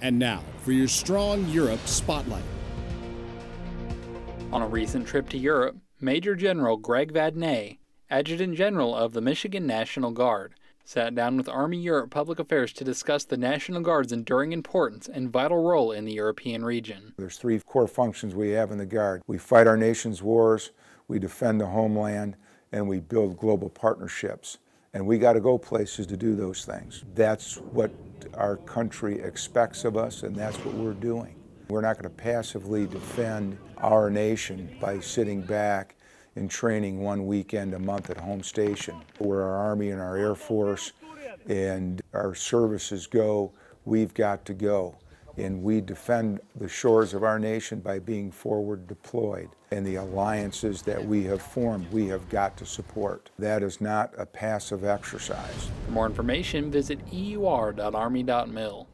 And now for your Strong Europe Spotlight. On a recent trip to Europe, Major General Greg Vadnais, Adjutant General of the Michigan National Guard, sat down with Army Europe Public Affairs to discuss the National Guard's enduring importance and vital role in the European region. There's three core functions we have in the Guard. We fight our nation's wars, we defend the homeland, and we build global partnerships. And we got to go places to do those things. That's what our country expects of us, and that's what we're doing. We're not going to passively defend our nation by sitting back and training one weekend a month at home station. Where our Army and our Air Force and our services go, we've got to go and we defend the shores of our nation by being forward deployed. And the alliances that we have formed, we have got to support. That is not a passive exercise. For more information, visit eur.army.mil.